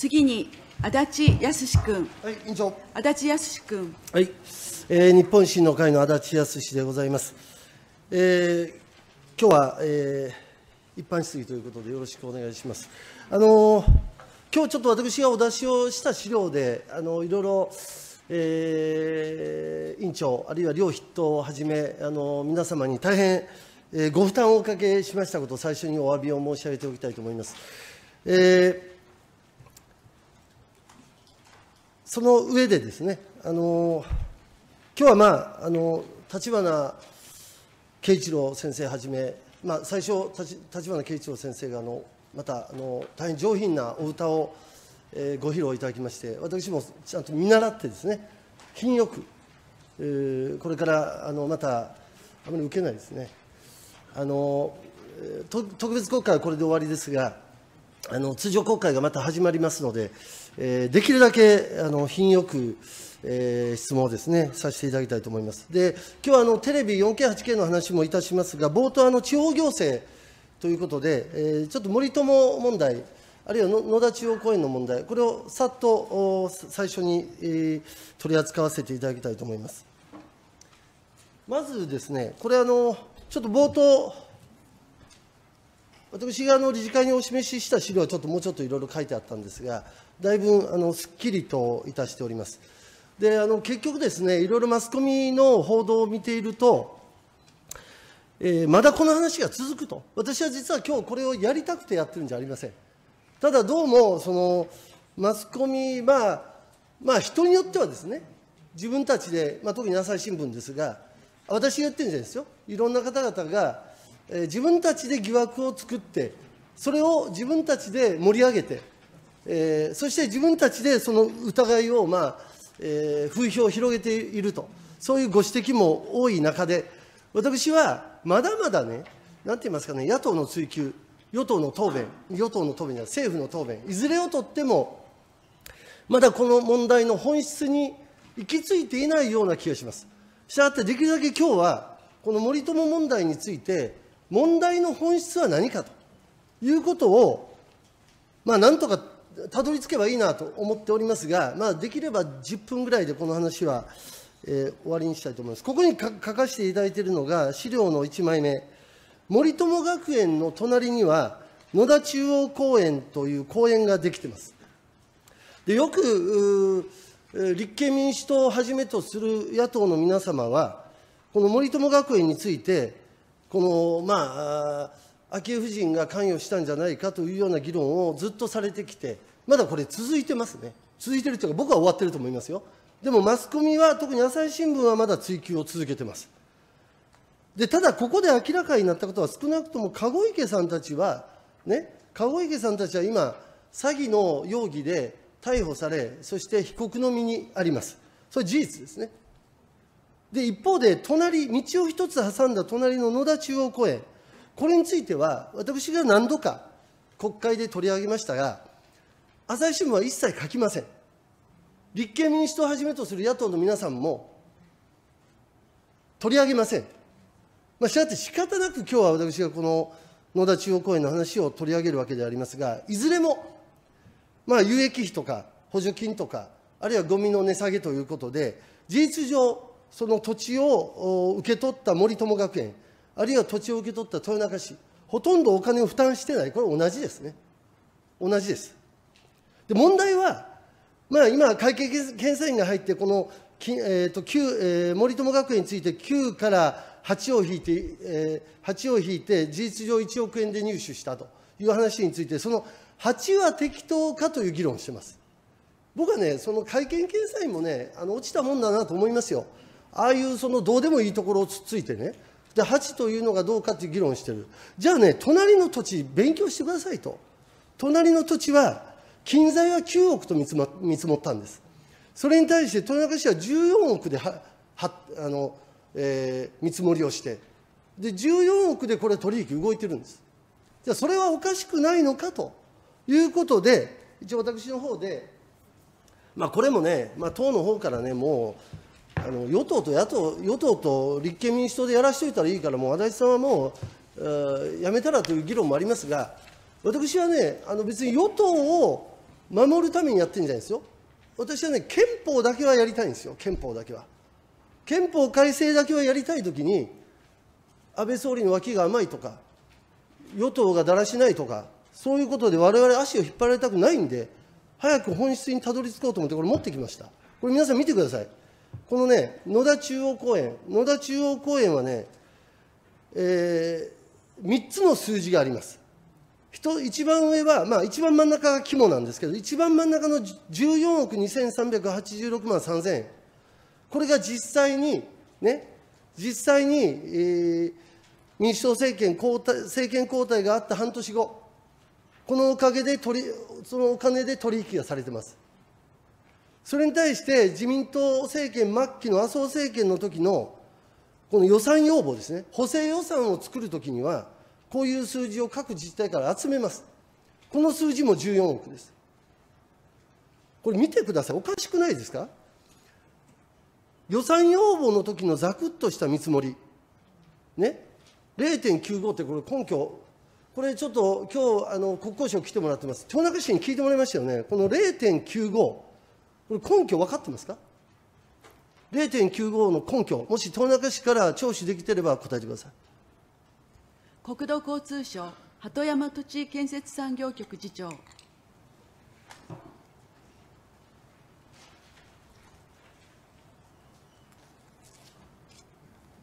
次に、足立康君。はい、委員長。足立康君。はい、えー日本維新の会の足立康でございます。えー今日は、えー一般質疑ということでよろしくお願いします。あのー今日ちょっと私がお出しをした資料で、あのいろいろ、えー委員長、あるいは両筆頭をはじめ、あの皆様に大変、えーご負担をおかけしましたことを最初にお詫びを申し上げておきたいと思います。えーその上でですね、あの今日はまあ、あの立花慶一郎先生はじめ、まあ、最初、立花慶一郎先生があのまたあの大変上品なお歌を、えーご披露いただきまして、私もちゃんと見習ってですね、品よく、えーこれからあのまた、あまり受けないですね。あの特別国会はこれで終わりですが、あの通常国会がまた始まりますので、えーできるだけあの品よく、えー質問をですね、させていただきたいと思います。で、今日はあのテレビ 4K、8K の話もいたしますが、冒頭、あの地方行政ということで、えーちょっと森友問題、あるいは野田中央公園の問題、これをさっとお最初に、えー取り扱わせていただきたいと思います。まずですね、これあの、ちょっと冒頭、私があの理事会にお示しした資料はちょっともうちょっといろいろ書いてあったんですが、だいぶあのすっきりといたしております。で、あの結局ですね、いろいろマスコミの報道を見ていると、えーまだこの話が続くと、私は実は今日これをやりたくてやってるんじゃありません。ただどうも、そのマスコミ、まあ、まあ、人によってはですね、自分たちで、まあ、特に朝日新聞ですが、私が言ってるんじゃないですよ、いろんな方々が、えー自分たちで疑惑を作って、それを自分たちで盛り上げて、えーそして自分たちでその疑いを、まあえー風評を広げていると、そういうご指摘も多い中で、私はまだまだね、なんて言いますかね、野党の追及、与党の答弁、与党の答弁じゃ政府の答弁、いずれをとっても、まだこの問題の本質に行き着いていないような気がします。したがって、できるだけ今日は、この森友問題について、問題の本質は何かということを、まあ、なんとかたどり着けばいいなと思っておりますが、まあ、できれば10分ぐらいでこの話は、えー終わりにしたいと思います。ここに書かせていただいているのが、資料の1枚目、森友学園の隣には、野田中央公園という公園ができてます。でよく立憲民主党をはじめとする野党の皆様は、この森友学園について、この、まあ、昭恵夫人が関与したんじゃないかというような議論をずっとされてきて、まだこれ続いてますね。続いてるというか、僕は終わってると思いますよ。でもマスコミは、特に朝日新聞はまだ追及を続けてます。でただ、ここで明らかになったことは、少なくとも籠池さんたちは、ね、籠池さんたちは今、詐欺の容疑で逮捕され、そして被告の身にあります。それ事実ですね。で、一方で、隣、道を一つ挟んだ隣の野田中央公園、これについては、私が何度か国会で取り上げましたが、朝日新聞は一切書きません。立憲民主党をはじめとする野党の皆さんも取り上げません。まあ、したがって仕方なく今日は私がこの野田中央公園の話を取り上げるわけでありますが、いずれも、まあ、有益費とか補助金とか、あるいはゴミの値下げということで、事実上、その土地を受け取った森友学園、あるいは土地を受け取った豊中市、ほとんどお金を負担してない、これ同じですね。同じです。で、問題は、まあ、今、会計検査院が入って、この、えーと9えー森友学園について9から8を引いて、えー8を引いて、事実上1億円で入手したという話について、その8は適当かという議論をしてます。僕はね、その会見検査院もね、あの落ちたもんだなと思いますよ。ああいうそのどうでもいいところをつっついてね、で8というのがどうかっていう議論をしてる。じゃあね、隣の土地、勉強してくださいと。隣の土地は、金財は9億と見積もったんです。それに対して豊中市は14億ではあの、えー見積もりをして、で14億でこれ、取引動いてるんです。じゃあ、それはおかしくないのかということで、一応私の方で、まあ、これもね、まあ、党の方からね、もう、あの与党と野党、与党と立憲民主党でやらしといたらいいから、もう足立さんはもう、えやめたらという議論もありますが、私はね、あの別に与党を守るためにやってるんじゃないですよ。私はね、憲法だけはやりたいんですよ、憲法だけは。憲法改正だけはやりたいときに、安倍総理の脇が甘いとか、与党がだらしないとか、そういうことで我々足を引っ張られたくないんで、早く本質にたどり着こうと思って、これ持ってきました。これ皆さん見てください。このね、野田中央公園、野田中央公園はね、えー、3つの数字があります。一一番上は、まあ、一番真ん中が肝なんですけど、一番真ん中の14億2386万3000円、これが実際に、ね、実際に、えー、民主党政権交代政権交代があった半年後、このおかげで取り、そのお金で取引がされてます。それに対して自民党政権末期の麻生政権の時のこの予算要望ですね、補正予算を作るときには、こういう数字を各自治体から集めます。この数字も14億です。これ見てください、おかしくないですか？予算要望の時のざくっとした見積もり、ね、0.95ってこれ根拠、これちょっと今日あの国交省来てもらってます、豊中市に聞いてもらいましたよね、この0.95、これ根拠分かってますか？0.95の根拠、もし豊中市から聴取できてれば答えてください。国土交通省鳩山土地建設産業局次長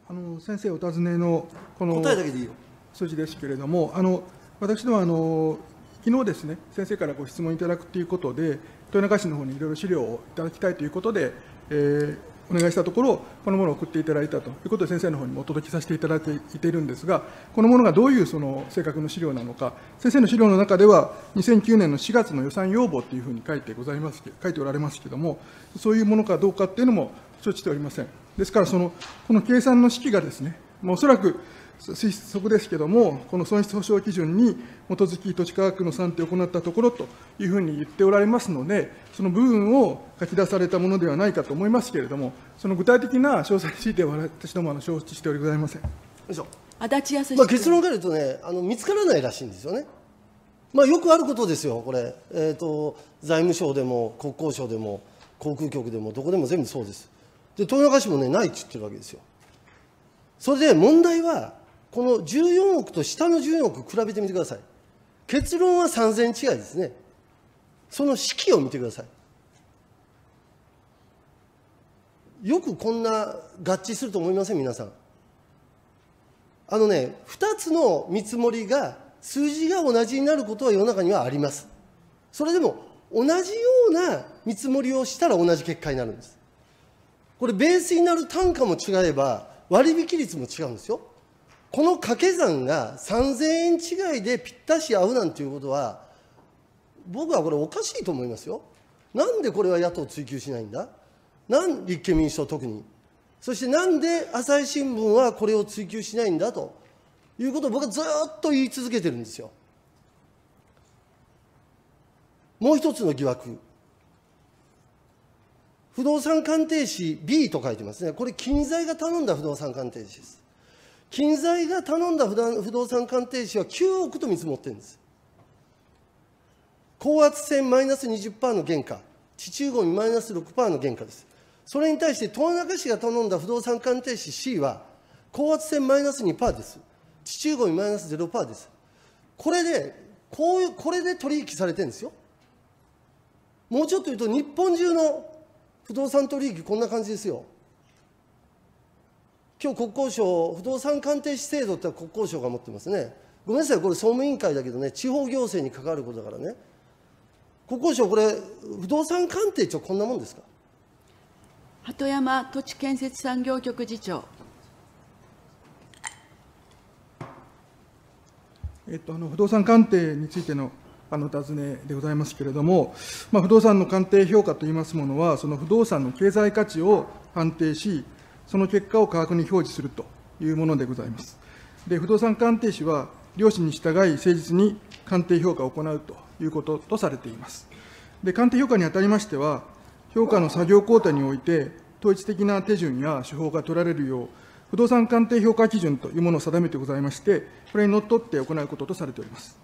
あの先生お尋ねのこの答えだけでいいよ。数字ですけれども、あの私どもあの、昨日ですね、先生からご質問いただくということで、豊中市の方にいろいろ資料をいただきたいということで、えーお願いしたところ、このものを送っていただいたということで、先生の方にもお届けさせていただいていているんですが、このものがどういうその正確の資料なのか、先生の資料の中では、2009年の4月の予算要望というふうに書いてございます、書いておられますけれども、そういうものかどうかというのも承知しておりません。ですから、そのこの計算の式がですね、まあおそらく推測ですけれども、この損失保証基準に基づき土地価格の算定を行ったところというふうに言っておられますので、その部分を書き出されたものではないかと思いますけれども、その具体的な詳細については、私どもは承知しておりございません。よいしょ足立康まあ、史結論君から言うとね、あの見つからないらしいんですよね。まあ、よくあることですよ、これ、えーと、財務省でも国交省でも航空局でもどこでも全部そうです。で、豊中市もね、ないって言ってるわけですよ。それで問題は、この14億と下の14億比べてみてください。結論は3000違いですね。その式を見てください。よくこんな合致すると思いません、皆さん。あのね、2つの見積もりが、数字が同じになることは世の中にはあります。それでも、同じような見積もりをしたら同じ結果になるんです。これ、ベースになる単価も違えば、割引率も違うんですよ。この掛け算が3000円違いでぴったし合うなんていうことは、僕はこれおかしいと思いますよ。なんでこれは野党追及しないんだ？なん立憲民主党特に。そしてなんで朝日新聞はこれを追及しないんだと？いうことを僕はずっと言い続けてるんですよ。もう一つの疑惑。不動産鑑定士 B と書いてますね。これ、金財が頼んだ不動産鑑定士です。金財が頼んだ不動不動産鑑定士は9億と見積もってるんです。高圧線マイナス20%の原価、地中ゴミマイナス6%の原価です。それに対して、豊中市が頼んだ不動産鑑定士 C は、高圧線マイナス2%です。地中ゴミマイナス0%です。これで、こういう、これで取引されてるんですよ。もうちょっと言うと、日本中の不動産取引、こんな感じですよ。今日国交省、不動産鑑定士制度って国交省が持ってますね。ごめんなさい、これ総務委員会だけどね、地方行政に関わることだからね。国交省、これ、不動産鑑定庁、こんなもんですか？鳩山土地建設産業局次長えっと、あの不動産鑑定についてのあのお尋ねでございますけれども、まあ、不動産の鑑定評価といいますものは、その不動産の経済価値を判定し、その結果を価格に表示するというものでございます。で、不動産鑑定士は、良心に従い、誠実に鑑定評価を行うということとされています。で、鑑定評価にあたりましては、評価の作業工程において、統一的な手順や手法が取られるよう、不動産鑑定評価基準というものを定めてございまして、これにのっとって行うこととされております。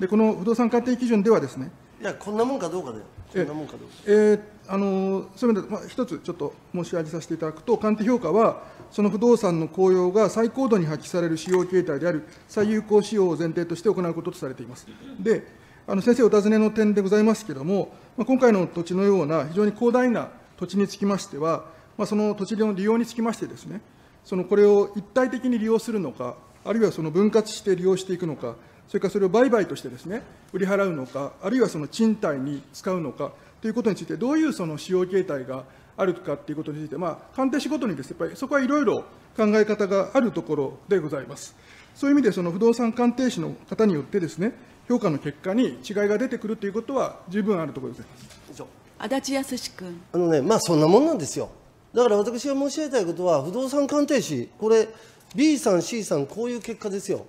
で、この不動産鑑定基準ではですね、いや、こんなもんかどうかだよ。こんなもんかどうか。えーあのそういう意味で、まあ、一つちょっと申し上げさせていただくと、鑑定評価は、その不動産の効用が最高度に発揮される使用形態である最有効使用を前提として行うこととされています。で、あの先生お尋ねの点でございますけれども、まあ、今回の土地のような非常に広大な土地につきましては、まあ、その土地の利用につきましてですね、そのこれを一体的に利用するのか、あるいはその分割して利用していくのか、それからそれを売買としてですね、売り払うのか、あるいはその賃貸に使うのかということについて、どういうその使用形態があるかということについて、まあ、鑑定士ごとにですね、やっぱりそこはいろいろ考え方があるところでございます。そういう意味で、その不動産鑑定士の方によってですね、評価の結果に違いが出てくるということは十分あるところでございます。以上足立康君。あのね、まあそんなもんなんですよ。だから私が申し上げたいことは、不動産鑑定士、これ、B さん、C さん、こういう結果ですよ。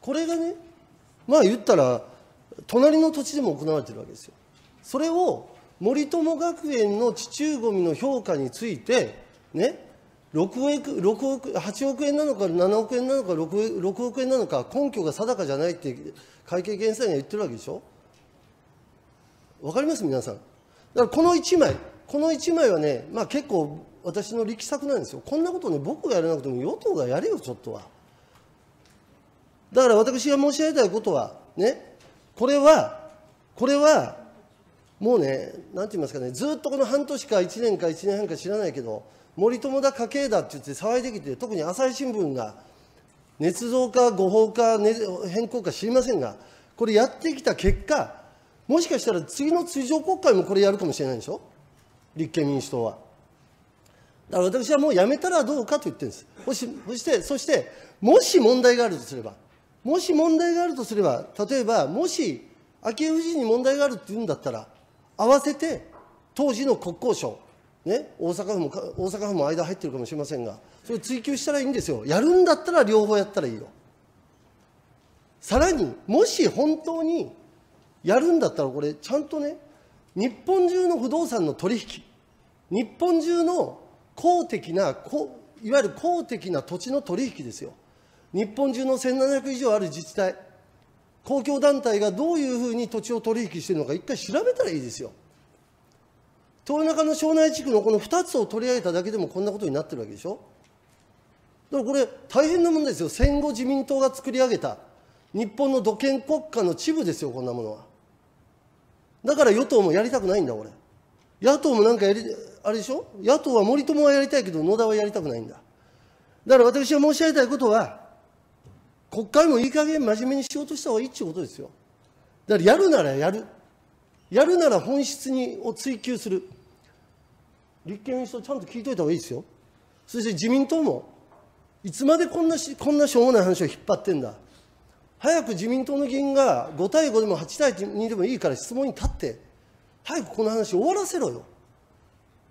これがね、まあ言ったら、隣の土地でも行われてるわけですよ。それを森友学園の地中ごみの評価について、ね、6億、6億、8億円なのか7億円なのか 6, 6億円なのか、根拠が定かじゃないって会計検査院が言ってるわけでしょ？わかります？皆さん。だからこの1枚、この1枚はね、まあ結構私の力作なんですよ。こんなことね、僕がやらなくても与党がやれよ、ちょっとは。だから私が申し上げたいことは、ね、これは、これは、もうね、なんて言いますかね、ずっとこの半年か1年か1年半か知らないけど、森友だ家系だって言って騒いできて、特に朝日新聞が、捏造か誤報か、ね、変更か知りませんが、これやってきた結果、もしかしたら次の通常国会もこれやるかもしれないでしょ、立憲民主党は。だから私はもうやめたらどうかと言ってるんです。そしそして、そして、もし問題があるとすれば、もし問題があるとすれば、例えば、もし昭恵夫人に問題があるって言うんだったら、合わせて当時の国交省、ね、大阪府も、大阪府も間入ってるかもしれませんが、それ追及したらいいんですよ。やるんだったら両方やったらいいよ。さらに、もし本当にやるんだったら、これ、ちゃんとね、日本中の不動産の取引、日本中の公的な、いわゆる公的な土地の取引ですよ。日本中の1700以上ある自治体、公共団体がどういうふうに土地を取引しているのか、一回調べたらいいですよ。豊中の庄内地区のこの2つを取り上げただけでもこんなことになってるわけでしょ。だからこれ、大変な問題ですよ、戦後自民党が作り上げた、日本の土建国家の地部ですよ、こんなものは。だから与党もやりたくないんだ、俺。野党もなんかやり、あれでしょ？野党は森友はやりたいけど、野田はやりたくないんだ。だから私が申し上げたいことは、国会もいい加減真面目に仕事した方がいいっていうことですよ。だからやるならやる。やるなら本質にを追求する。立憲民主党ちゃんと聞いといた方がいいですよ。そして自民党も、いつまでこんなしこんなしょうもない話を引っ張ってんだ。早く自民党の議員が5対5でも8対2でもいいから質問に立って、早くこの話終わらせろよ。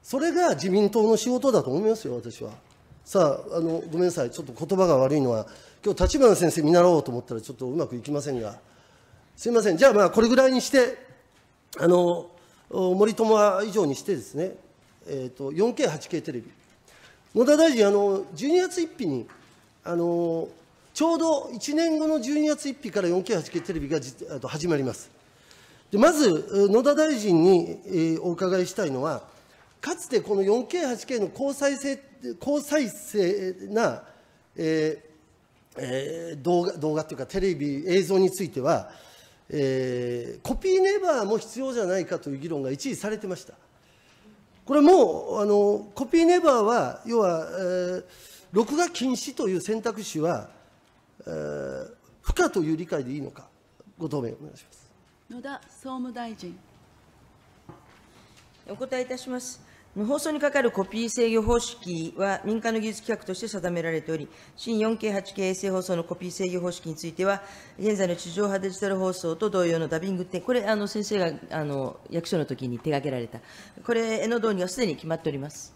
それが自民党の仕事だと思いますよ、私は。さあ、あのごめんなさい、ちょっと言葉が悪いのは、今日立花先生見習おうと思ったら、ちょっとうまくいきませんが、すみません、じゃあ、まあ、これぐらいにして、あの森友は以上にしてですね、えーと、4K、8K テレビ、野田大臣、あの12月1日にあの、ちょうど1年後の12月1日から 4K、8K テレビがじあと始まります。でまず、野田大臣に、えーお伺いしたいのは、かつてこの 4K、8K の高再生高再生な、えーえー動画動画っていうか、テレビ、映像については、えーコピーネバーも必要じゃないかという議論が一時されてました。これもうあのコピーネバーは、要は、えー録画禁止という選択肢は、えー不可という理解でいいのか、ご答弁お願いします。野田総務大臣。お答えいたします。放送にかかるコピー制御方式は民間の技術規格として定められており、新 4K、8K 衛星放送のコピー制御方式については、現在の地上波デジタル放送と同様のダビングって、これ、あの先生があの役所の時に手掛けられた、これの導入はすでに決まっております。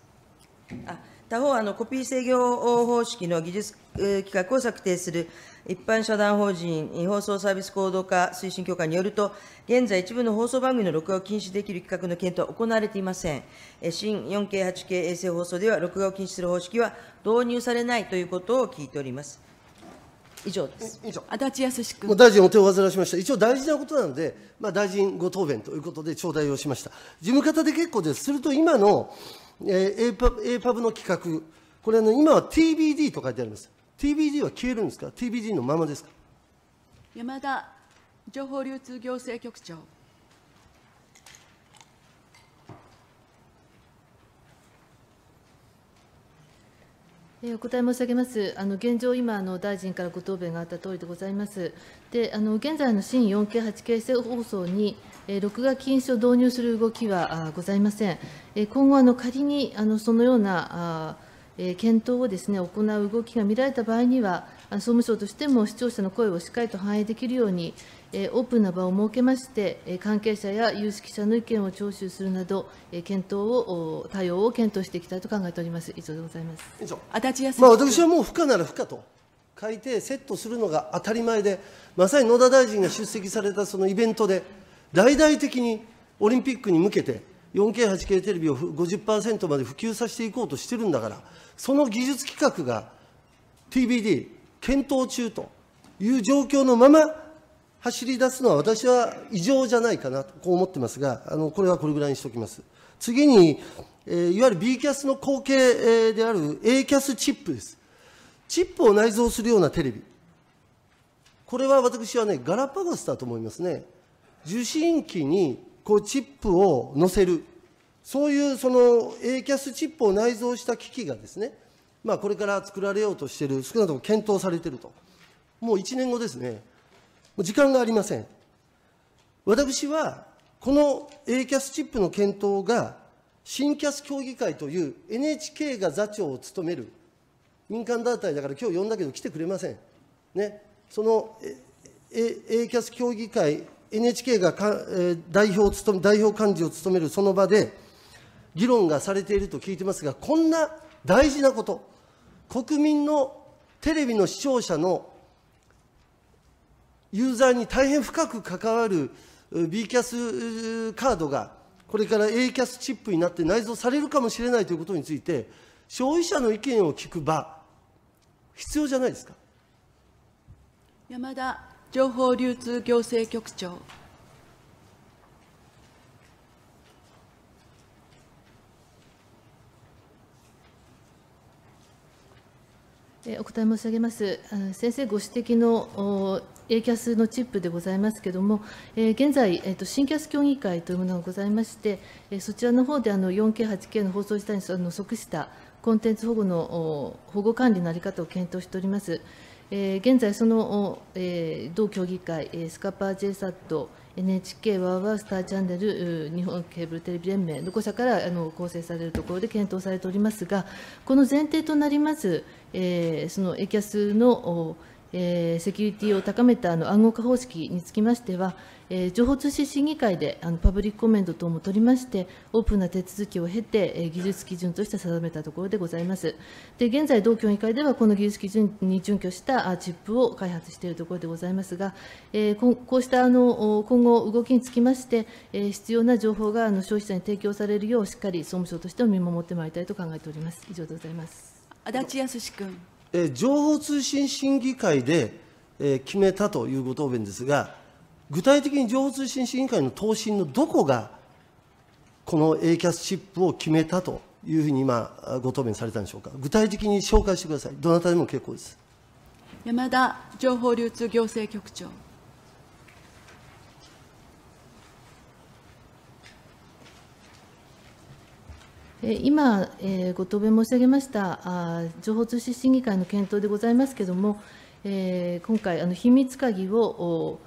あ他方、あのコピー制御方式の技術規格を策定する一般社団法人放送サービス行動化推進協会によると、現在、一部の放送番組の録画を禁止できる規格の検討は行われていません。えー新 4K、8K 衛星放送では、録画を禁止する方式は導入されないということを聞いております。以上です。委員長。足立康史君。もう大臣お手を煩わしました。一応大事なことなので、まあ、大臣ご答弁ということで頂戴をしました。事務方で結構です。すると今の、えー、APAB, の企画、これあの、今は TBD と書いてあります。TBD は消えるんですか ?TBD のままですか？山田情報流通行政局長。えーお答え申し上げます。あの現状、今、あの大臣からご答弁があったとおりでございます。で、あの現在の新 4K、8K 放送に、えー録画禁止を導入する動きはございません。えー今後、あの仮にあのそのようなあーえー検討をですね行う動きが見られた場合には、あの総務省としても視聴者の声をしっかりと反映できるように、えーオープンな場を設けまして、えー関係者や有識者の意見を聴取するなど、えー検討を、お対応を検討していきたいと考えております。以上でございます。委員長。足立康。まあ、私はもう不可なら不可と書いてセットするのが当たり前で、まさに野田大臣が出席されたそのイベントで、大々的にオリンピックに向けて、4K、8K テレビをふ50%まで普及させていこうとしてるんだから、その技術企画が TBD、検討中という状況のまま走り出すのは、私は異常じゃないかなと、こう思ってますが、あのこれはこれぐらいにしておきます。次に、えーいわゆる B キャスの後継えーである A キャスチップです。チップを内蔵するようなテレビ。これは私はね、ガラパゴスだと思いますね。受信機にこうチップを載せる。そういうその A キャスチップを内蔵した機器がですね、まあこれから作られようとしている、少なくとも検討されていると。もう1年後ですね。もう時間がありません。私は、この A キャスチップの検討が、新キャス協議会という NHK が座長を務める民間団体だから今日呼んだけど来てくれません。ね。その、え A キャス協議会、NHK がか、えー代表を務、代表幹事を務めるその場で、議論がされていると聞いてますが、こんな大事なこと、国民のテレビの視聴者のユーザーに大変深く関わる B キャスカードが、これから A キャスチップになって内蔵されるかもしれないということについて、消費者の意見を聞く場、必要じゃないですか。山田情報流通行政局長。お答え申し上げます。先生ご指摘の A キャスのチップでございますけれども、え現在、えーと、新キャス協議会というものがございまして、えそちらの方であの 4K、8K の放送自体にあの即したコンテンツ保護の保護管理の在り方を検討しております。え現在、その、え同協議会、えスカパー JSAT、NHK、ワーワースターチャンネル、日本ケーブルテレビ連盟の5社からあの構成されるところで検討されておりますが、この前提となります、えーその A キャスのえーセキュリティを高めたあの暗号化方式につきましては、えー情報通信審議会であのパブリックコメント等も取りまして、オープンな手続きを経て、えー技術基準として定めたところでございます。で現在、同協議会ではこの技術基準に準拠したチップを開発しているところでございますが、えーこうしたあの今後、動きにつきまして、えー必要な情報があの消費者に提供されるよう、しっかり総務省としても見守ってまいりたいと考えております。以上でございます。足立康君。えー情報通信審議会で、えー決めたというご答弁ですが、具体的に情報通信審議会の答申のどこが、この A キャスチップを決めたというふうに今、ご答弁されたんでしょうか。具体的に紹介してください。どなたでも結構です。山田情報流通行政局長。今、えーご答弁申し上げましたあー情報通信審議会の検討でございますけれども、えー今回、あの秘密鍵をお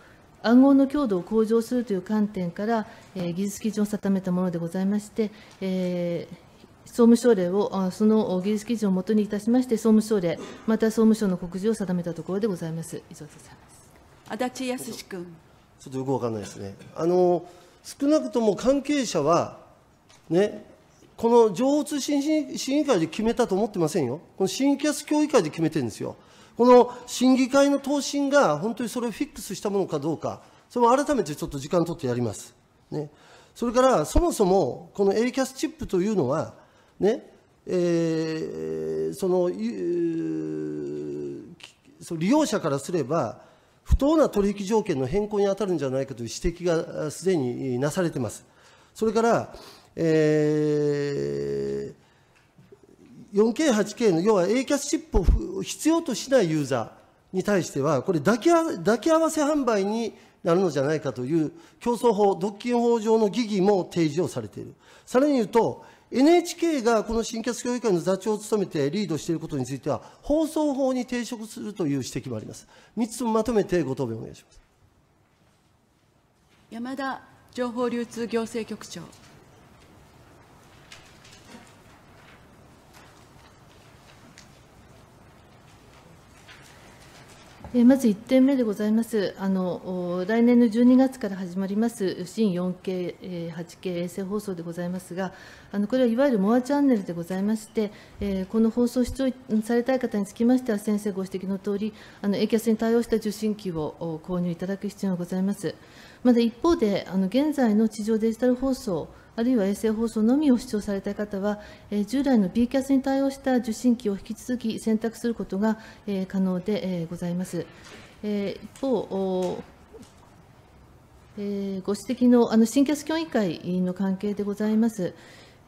暗号の強度を向上するという観点から、えー技術基準を定めたものでございまして、えー総務省令を、あその技術基準をもとにいたしまして、総務省令、また総務省の告示を定めたところでございます。以上でございます。足立康史君。ちょっとよくわかんないですね。あの、少なくとも関係者は、ね、この情報通信審議会で決めたと思ってませんよ。この新キャス協議会で決めてるんですよ。この審議会の答申が本当にそれをフィックスしたものかどうか、それも改めてちょっと時間取ってやります。ね。それから、そもそも、この A キャスチップというのは、ね、えーその、そう利用者からすれば、不当な取引条件の変更に当たるんじゃないかという指摘がすでになされてます。それから、えー 4K、8K の要は A キャスチップを必要としないユーザーに対しては、これ抱き、抱き合わせ販売になるのじゃないかという競争法、独禁法上の疑義も提示をされている。さらに言うと、NHK がこの新キャス協議会の座長を務めてリードしていることについては、放送法に抵触するという指摘もあります。3つまとめてご答弁お願いします。山田情報流通行政局長まず1点目でございます。あの来年の12月から始まります新 4K、8K 衛星放送でございますが、あのこれはいわゆるモアチャンネルでございまして、えーこの放送視聴されたい方につきましては、先生ご指摘のとおり、あの A キャスに対応した受信機を購入いただく必要がございます。また一方で、あの現在の地上デジタル放送、あるいは衛星放送のみを視聴された方は、えー従来の B キャスに対応した受信機を引き続き選択することが、えー可能で、えーございます。えー一方、おえーご指摘のあの新キャス協議会の関係でございます。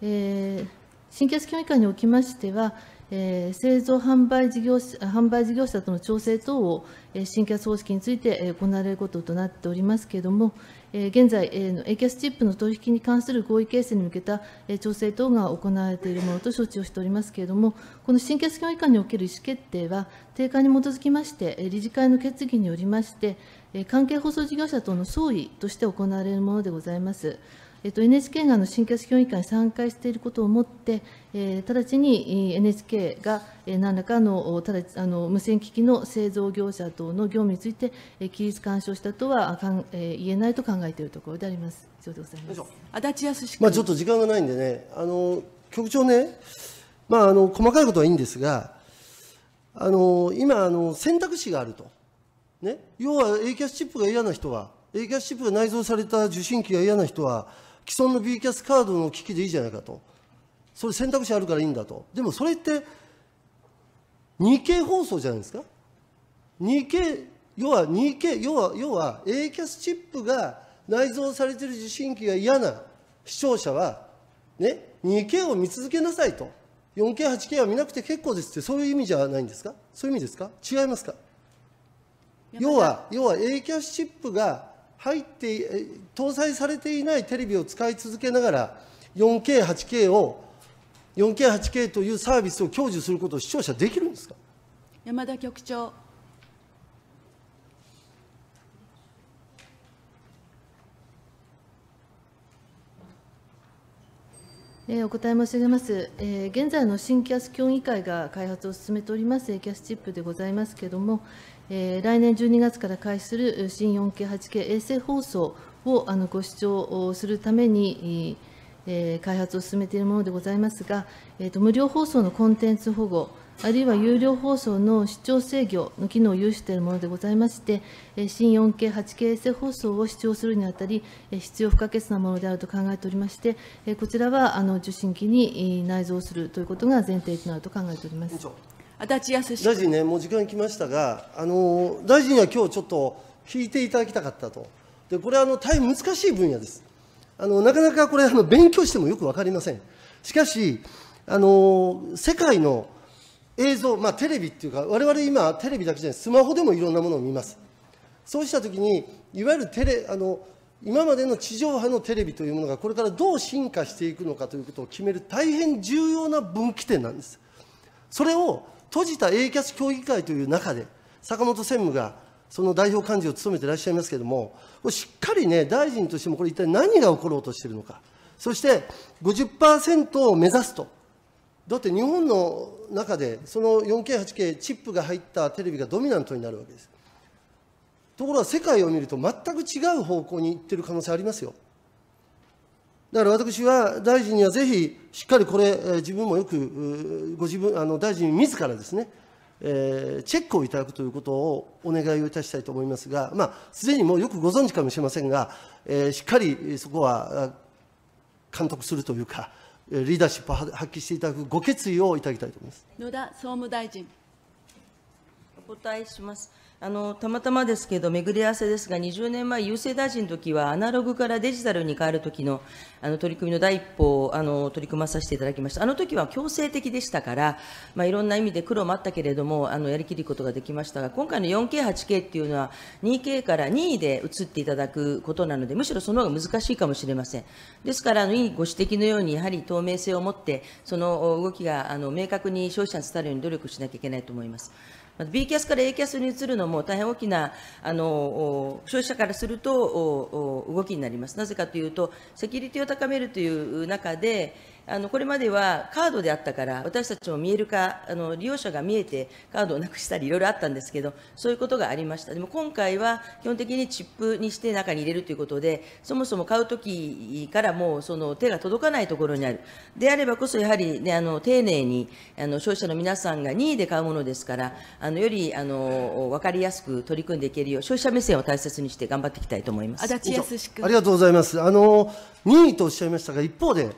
えー新キャス協議会におきましては、えー製造販売事業者販売事業者との調整等を、えー新キャス方式についてえー行われることとなっておりますけれども、えー現在、えー A キャスチップの取引に関する合意形成に向けたえー調整等が行われているものと承知をしておりますけれども、この新キャス協議会における意思決定は、定款に基づきまして、えー理事会の決議によりまして、えー関係放送事業者との相違として行われるものでございます。えっと、NHK があの新キャス協議会に参加していることをもって、えー直ちにえー NHK がえー何らかのおただあの無線機器の製造業者等の業務について、えー規律干渉したとはあかん、えー言えないと考えているところであります。以上でございます。足立康史君、まあ、ちょっと時間がないんでね、あの局長ね、まあ、あの細かいことはいいんですが、あの今あの、選択肢があると、ね、要は A キャスチップが嫌な人は、A キャスチップが内蔵された受信機が嫌な人は、既存の B キャスカードの機器でいいじゃないかと、それ選択肢あるからいいんだと、でもそれって、2K 放送じゃないですか？2K、要は 2K、要は、要は A キャスチップが内蔵されている受信機が嫌な視聴者は、ね、2K を見続けなさいと。4K、8K は見なくて結構ですって、そういう意味じゃないんですか？そういう意味ですか？違いますか？要は、要は A キャスチップが入って、搭載されていないテレビを使い続けながら、4K、8K を、4K、8K というサービスを享受することを視聴者できるんですか？山田局長。お答え申し上げます。え現在の新キャス協議会が開発を進めております、キャスチップでございますけれども、え来年12月から開始する新 4K、8K 衛星放送をあのご視聴するために、え開発を進めているものでございますが、えーと無料放送のコンテンツ保護、あるいは有料放送の視聴制御の機能を有しているものでございまして、えー新 4K、8K 衛星放送を視聴するにあたり、えー必要不可欠なものであると考えておりまして、えーこちらはあの受信機にえー内蔵するということが前提となると考えております。足立康大臣ね、もう時間来ましたが、あの大臣には今日ちょっと聞いていただきたかったと、でこれはあの大変難しい分野です。あのなかなかこれあの、勉強してもよく分かりません。しかし、あの世界の映像、まあ、テレビっていうか、われわれ今、テレビだけじゃない、スマホでもいろんなものを見ます。そうしたときに、いわゆるテレあの今までの地上波のテレビというものが、これからどう進化していくのかということを決める大変重要な分岐点なんです。それを閉じた A キャス協議会という中で、坂本専務がその代表幹事を務めていらっしゃいますけれども、これしっかりね、大臣としてもこれ一体何が起ころうとしているのか、そして50%を目指すと。だって日本の中で、その 4K、8K、チップが入ったテレビがドミナントになるわけです。ところが世界を見ると全く違う方向に行ってる可能性ありますよ。だから私は大臣にはぜひ、しっかりこれ、自分もよく、ご自分、あの大臣自らですね、えーチェックをいただくということをお願いをいたしたいと思いますが、まあ、すでにもうよくご存知かもしれませんが、えーしっかりそこは監督するというか、リーダーシップを発揮していただくご決意をいただきたいと思います。野田総務大臣お答えします。あの、たまたまですけど、巡り合わせですが、20年前、郵政大臣の時は、アナログからデジタルに変わる時の、あの、取り組みの第一歩を、あの、取り組まさせていただきました。あの時は強制的でしたから、まあ、いろんな意味で苦労もあったけれども、あの、やりきることができましたが、今回の 4K、8K っていうのは、2K から2位で移っていただくことなので、むしろその方が難しいかもしれません。ですから、あの、いいご指摘のように、やはり透明性を持って、その動きが、あの、明確に消費者に伝わるように努力しなきゃいけないと思います。また B キャスから A キャスに移るのも大変大きなあの消費者からすると動きになります。なぜかというと、セキュリティを高めるという中で、あのこれまではカードであったから、私たちも見える化、あの利用者が見えてカードをなくしたり、いろいろあったんですけど、そういうことがありました。でも今回は基本的にチップにして中に入れるということで、そもそも買うときからもうその手が届かないところにある。であればこそ、やはり、ね、あの丁寧にあの消費者の皆さんが任意で買うものですから、あのよりあの分かりやすく取り組んでいけるよう、消費者目線を大切にして頑張っていきたいと思います。足立康君ありがとうございます。あの、任意とおっしゃいましたが、一方で、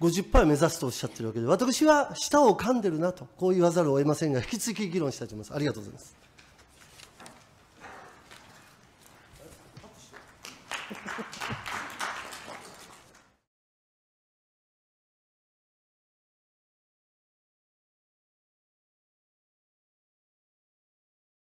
50%目指すとおっしゃってるわけで、私は舌を噛んでるなと、こう言わざるを得ませんが、引き続き議論したいと思います。ありがとうございます。